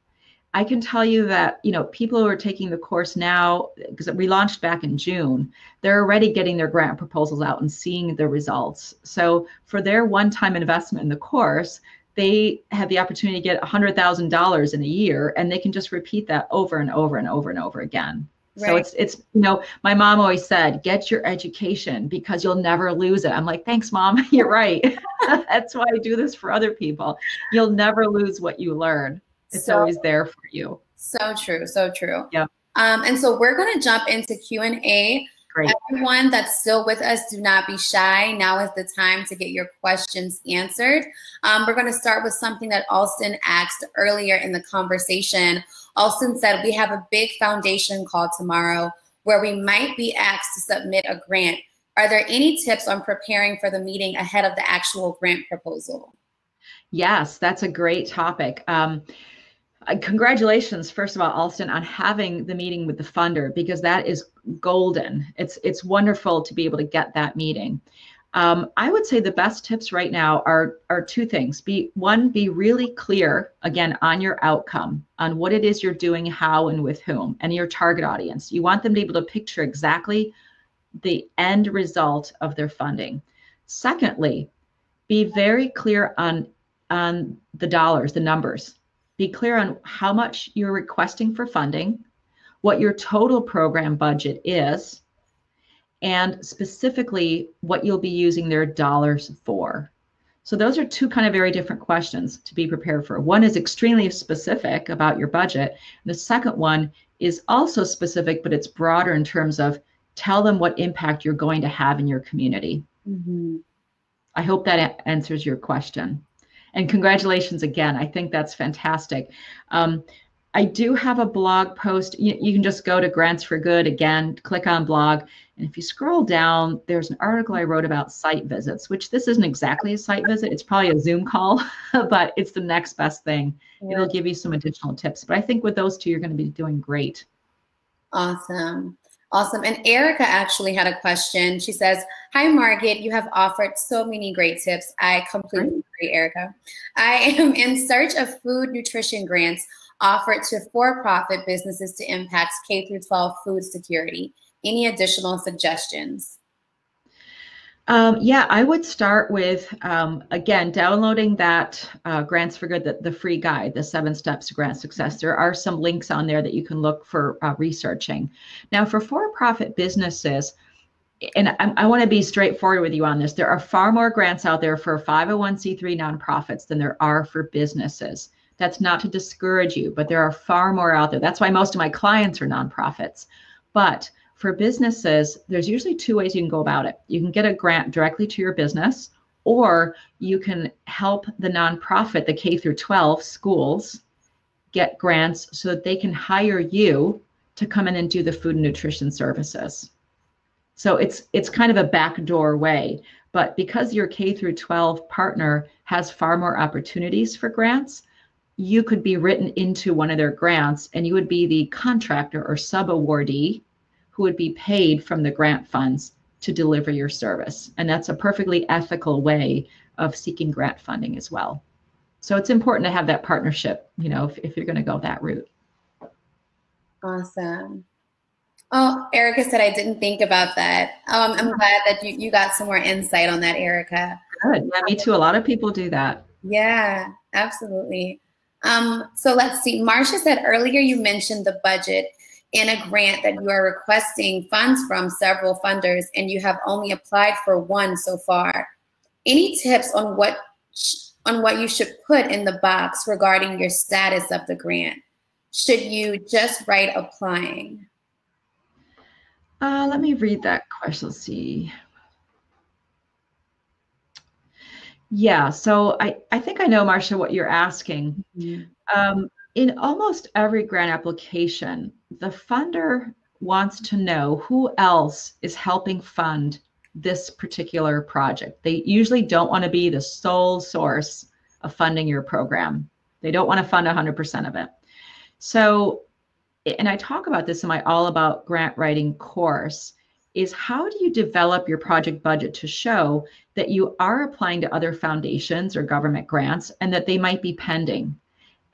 I can tell you that you know people who are taking the course now because we launched back in June, they're already getting their grant proposals out and seeing the results. So for their one-time investment in the course, they have the opportunity to get $100,000 in a year and they can just repeat that over and over and over and over again. Right. So it's it's you know my mom always said get your education because you'll never lose it. I'm like thanks mom, [laughs] you're right. [laughs] That's why I do this for other people. You'll never lose what you learn. It's so, always there for you. So true, so true. Yeah. Um, and so we're going to jump into Q and A. Great. Everyone that's still with us, do not be shy. Now is the time to get your questions answered. Um, we're going to start with something that Alston asked earlier in the conversation. Alston said, We have a big foundation call tomorrow where we might be asked to submit a grant. Are there any tips on preparing for the meeting ahead of the actual grant proposal? Yes, that's a great topic. Um, uh, congratulations, first of all, Alston, on having the meeting with the funder because that is golden. It's it's wonderful to be able to get that meeting. Um, I would say the best tips right now are are two things. Be one, be really clear again on your outcome, on what it is you're doing, how and with whom, and your target audience. You want them to be able to picture exactly the end result of their funding. Secondly, be very clear on on the dollars, the numbers be clear on how much you're requesting for funding, what your total program budget is, and specifically what you'll be using their dollars for. So those are two kind of very different questions to be prepared for. One is extremely specific about your budget. And The second one is also specific, but it's broader in terms of tell them what impact you're going to have in your community. Mm-hmm. I hope that answers your question. And congratulations again. I think that's fantastic. Um, I do have a blog post. You, you, can just go to Grants for Good again, click on blog. And if you scroll down, there's an article I wrote about site visits, which this isn't exactly a site visit. It's probably a Zoom call, [laughs] but it's the next best thing. Yeah. It'll give you some additional tips. But I think with those two, you're going to be doing great. Awesome. Awesome. And Erica actually had a question. She says, Hi, Margit. You have offered so many great tips. I completely agree, Erica. I am in search of food nutrition grants offered to for profit businesses to impact K 12 food security. Any additional suggestions? Um, yeah, I would start with, um, again, downloading that uh, Grants for Good, the, the free guide, the seven steps to grant success. There are some links on there that you can look for uh, researching. Now, for for profit businesses, and I, I want to be straightforward with you on this, there are far more grants out there for 501c3 nonprofits than there are for businesses That's not to discourage you, but there are far more out there. That's why most of my clients are nonprofits. But for businesses, there's usually two ways you can go about it. You can get a grant directly to your business, or you can help the nonprofit, the K through 12 schools, get grants so that they can hire you to come in and do the food and nutrition services. So it's it's kind of a backdoor way, but because your K through 12 partner has far more opportunities for grants, you could be written into one of their grants and you would be the contractor or sub awardee who would be paid from the grant funds to deliver your service. And that's a perfectly ethical way of seeking grant funding as well. So it's important to have that partnership, you know, if, if you're going to go that route. Awesome. Oh, Erica said I didn't think about that. Um, I'm glad that you, you got some more insight on that, Erica. Good. Yeah, me too. A lot of people do that. Yeah, absolutely. Um, so let's see. Marcia said earlier you mentioned the budget in a grant that you are requesting funds from several funders and you have only applied for one so far. Any tips on what on what you should put in the box regarding your status of the grant? Should you just write applying? Uh, let me read that question. Let's see. Yeah, so I, I think I know, Marcia, what you're asking. Mm-hmm. Um, in almost every grant application, the funder wants to know who else is helping fund this particular project. They usually don't want to be the sole source of funding your program. They don't want to fund 100% of it. So, and I talk about this in my All About Grant Writing course, is how do you develop your project budget to show that you are applying to other foundations or government grants and that they might be pending?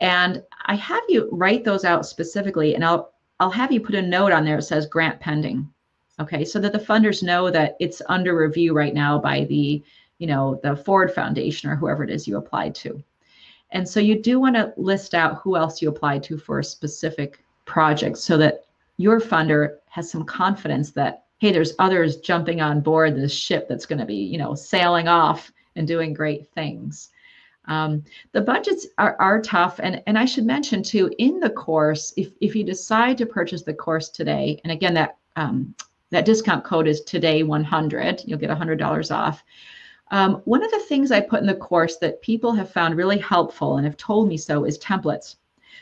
And I have you write those out specifically, and I'll I'll have you put a note on there that says grant pending. Okay, so that the funders know that it's under review right now by the, you know, the Ford Foundation or whoever it is you applied to. And so you do want to list out who else you applied to for a specific project so that your funder has some confidence that, hey, there's others jumping on board this ship that's going to be, you know, sailing off and doing great things. Um, the budgets are, are tough. And, and I should mention too, in the course, if, if you decide to purchase the course today, and again, that, um, that discount code is today 100, you'll get $100 off. Um, one of the things I put in the course that people have found really helpful and have told me so is templates.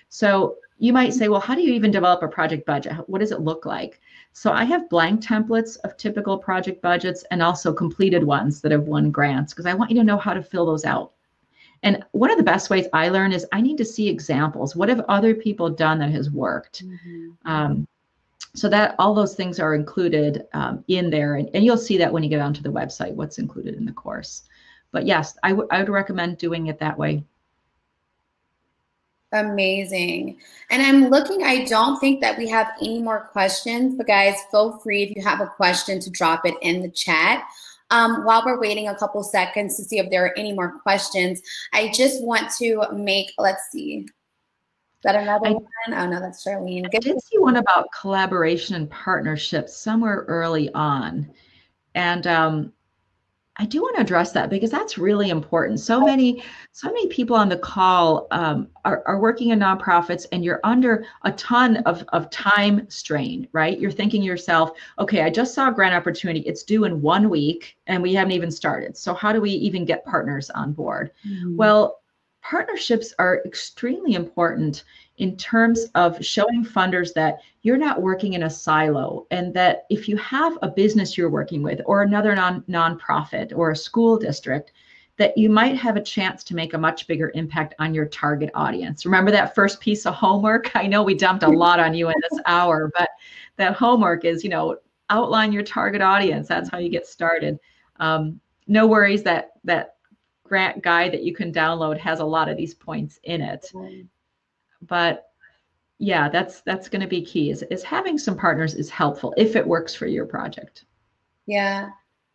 So you might say, well, how do you even develop a project budget? What does it look like? So I have blank templates of typical project budgets and also completed ones that have won grants because I want you to know how to fill those out. And one of the best ways I learn is I need to see examples. What have other people done that has worked? Mm-hmm. Um, so that all those things are included um, in there, and, and, you'll see that when you get onto the website, what's included in the course. But yes, I, w- I would recommend doing it that way. Amazing. And I'm looking, I don't think that we have any more questions, but guys, feel free if you have a question to drop it in the chat. Um, while we're waiting a couple seconds to see if there are any more questions, I just want to make, let's see, is that another I, one? Oh no, that's Charlene. Good. I did see one about collaboration and partnerships somewhere early on. And um, I do want to address that because that's really important. So many, so many people on the call um, are, are working in nonprofits, and you're under a ton of, of time strain, right? You're thinking yourself, okay, I just saw a grant opportunity. It's due in one week, and we haven't even started. So how do we even get partners on board? Mm-hmm. Well, partnerships are extremely important in terms of showing funders that you're not working in a silo and that if you have a business you're working with or another non nonprofit or a school district that you might have a chance to make a much bigger impact on your target audience. Remember that first piece of homework? [laughs] I know we dumped a lot on you in this [laughs] hour, but that homework is, you know, outline your target audience. That's how you get started. Um, no worries that that grant guide that you can download has a lot of these points in it but yeah, that's that's going to be key. Is is having some partners is helpful if it works for your project. Yeah.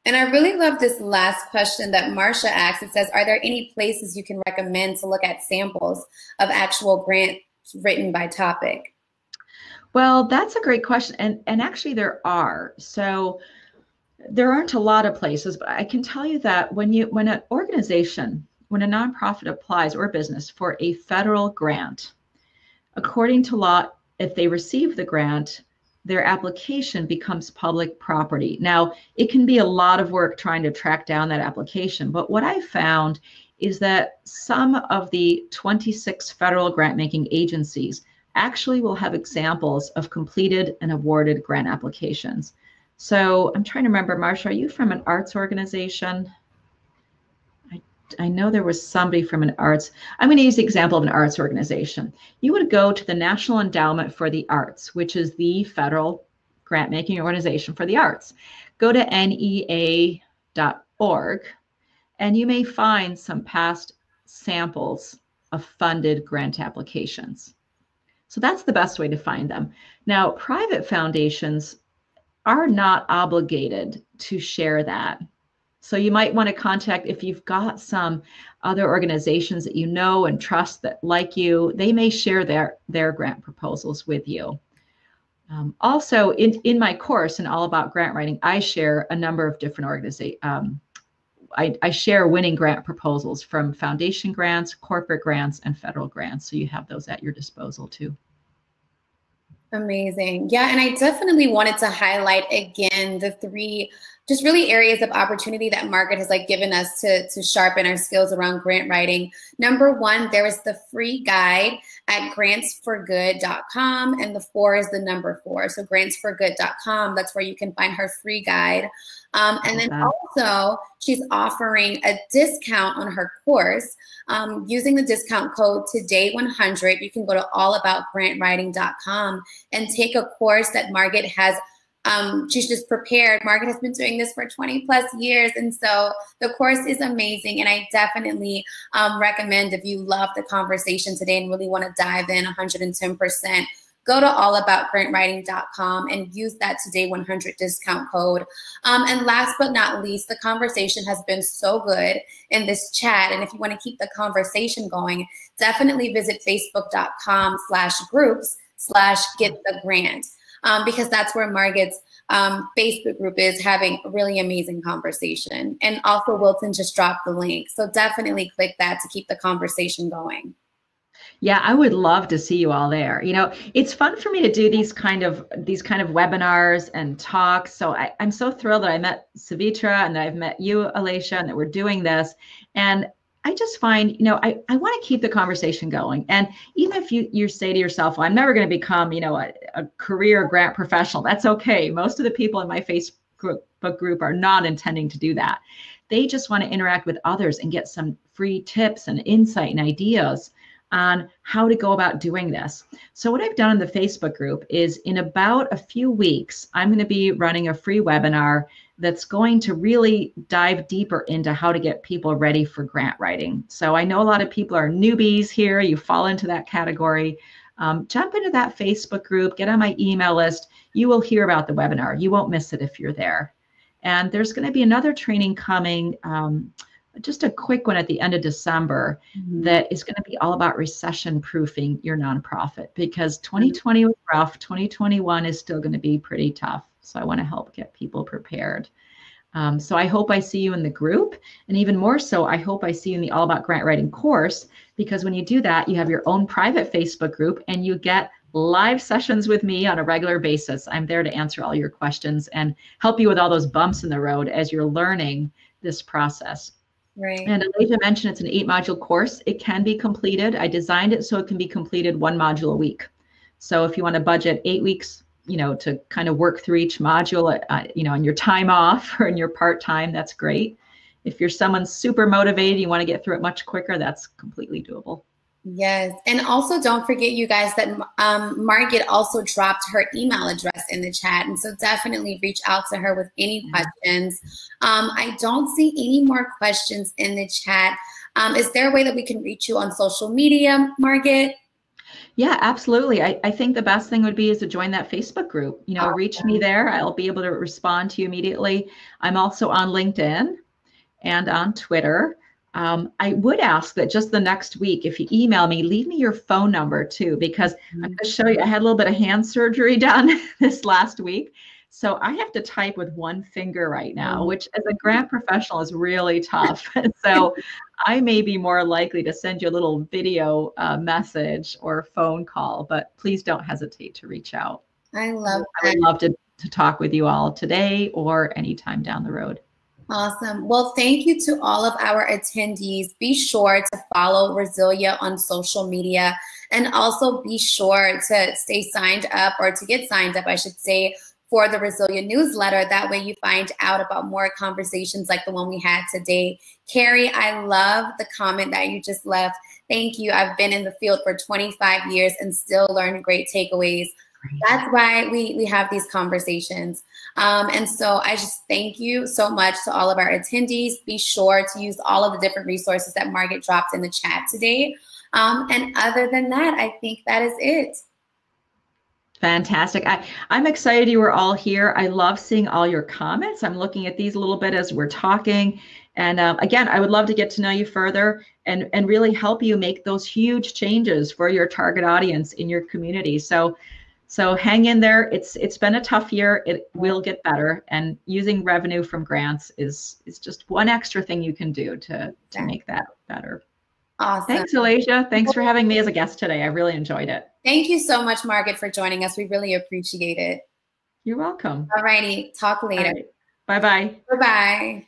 And I really love this last question that Marcia asked. It says, Are there any places you can recommend to look at samples of actual grants written by topic? Well, that's a great question. And, and actually, there are. So there aren't a lot of places, but I can tell you that when you when an organization when a nonprofit applies or business for a federal grant, according to law, if they receive the grant, their application becomes public property. Now, it can be a lot of work trying to track down that application, but what I found is that some of the 26 federal grant making agencies actually will have examples of completed and awarded grant applications. So I'm trying to remember, Marsha, are you from an arts organization? I, know there was somebody from an arts. I'm going to use the example of an arts organization. You would go to the National Endowment for the Arts, which is the federal grant making organization for the arts. Go to nea.org and you may find some past samples of funded grant applications. So that's the best way to find them. Now, private foundations are not obligated to share that. So you might want to contact if you've got some other organizations that you know and trust that like you, they may share their their grant proposals with you. Um, also, in, in my course in All About Grant Writing, I share a number of different organizations. Um, I, I share winning grant proposals from foundation grants, corporate grants, and federal grants. So you have those at your disposal too. Amazing. Yeah, and I definitely wanted to highlight again the three just really areas of opportunity that Margit has like given us to, to sharpen our skills around grant writing. Number one, there is the free guide at grantsforgood.com and the four is the number four. So grantsforgood.com, that's where you can find her free guide. Um, and then also she's offering a discount on her course. Um, using the discount code today100, you can go to allaboutgrantwriting.com and take a course that Margit has um, she's just prepared. Margit has been doing this for 20 plus years. And so the course is amazing. And I definitely um, recommend if you love the conversation today and really want to dive in 110%, go to allaboutgrantwriting.com and use that today 100 discount code. Um, and last but not least, the conversation has been so good in this chat. And if you want to keep the conversation going, definitely visit facebook.com slash groups slash get the grant um, because that's where Margit's um, Facebook group is having a really amazing conversation. And also Wilton just dropped the link. So definitely click that to keep the conversation going. Yeah, I would love to see you all there. You know, it's fun for me to do these kind of these kind of webinars and talks. So I, am so thrilled that I met Savitra and that I've met you, Alasia, and that we're doing this. And I just find, you know, I, I want to keep the conversation going. And even if you, you say to yourself, well, I'm never going to become, you know, a, a career grant professional, that's okay. Most of the people in my Facebook group are not intending to do that. They just want to interact with others and get some free tips and insight and ideas on how to go about doing this. So what I've done in the Facebook group is in about a few weeks, I'm going to be running a free webinar that's going to really dive deeper into how to get people ready for grant writing. So I know a lot of people are newbies here. You fall into that category. Um, jump into that Facebook group, get on my email list. You will hear about the webinar. You won't miss it if you're there. And there's going to be another training coming, um, just a quick one at the end of December, mm-hmm. that is going to be all about recession proofing your nonprofit because 2020 was rough. 2021 is still going to be pretty tough. So I want to help get people prepared. Um, so I hope I see you in the group. And even more so, I hope I see you in the All About Grant Writing course, because when you do that, you have your own private Facebook group and you get live sessions with me on a regular basis. I'm there to answer all your questions and help you with all those bumps in the road as you're learning this process. Right. And Alasia mentioned it's an eight module course. It can be completed. I designed it so it can be completed one module a week. So if you want to budget eight weeks you know, to kind of work through each module, uh, you know, on your time off [laughs] or in your part time, that's great. If you're someone super motivated, you want to get through it much quicker, that's completely doable. Yes. And also don't forget, you guys, that um, Margit also dropped her email address in the chat. And so definitely reach out to her with any questions. Um, I don't see any more questions in the chat. Um, is there a way that we can reach you on social media, Margit? Yeah, absolutely. I, I think the best thing would be is to join that Facebook group. You know, reach me there. I'll be able to respond to you immediately. I'm also on LinkedIn and on Twitter. Um, I would ask that just the next week, if you email me, leave me your phone number too, because mm-hmm. I'm going to show you. I had a little bit of hand surgery [laughs] done this last week. So I have to type with one finger right now, mm-hmm. which as a grant professional is really tough. [laughs] so I may be more likely to send you a little video uh, message or phone call, but please don't hesitate to reach out. I love I would love to, to talk with you all today or anytime down the road. Awesome. Well, thank you to all of our attendees. Be sure to follow Resilia on social media and also be sure to stay signed up or to get signed up, I should say, for the Resilia newsletter. That way you find out about more conversations like the one we had today. Carrie, I love the comment that you just left. Thank you. I've been in the field for 25 years and still learn great takeaways. That's why we, we have these conversations. Um, and so I just thank you so much to all of our attendees. Be sure to use all of the different resources that Margit dropped in the chat today. Um, and other than that, I think that is it. Fantastic. I, I'm excited you were all here. I love seeing all your comments. I'm looking at these a little bit as we're talking. And um, again, I would love to get to know you further and, and really help you make those huge changes for your target audience in your community. So so hang in there. It's it's been a tough year. It will get better. And using revenue from grants is is just one extra thing you can do to to make that better. Awesome. Thanks, Alasia. Thanks for having me as a guest today. I really enjoyed it. Thank you so much, Margit, for joining us. We really appreciate it. You're welcome. All righty. Talk later. Right. Bye bye. Bye bye.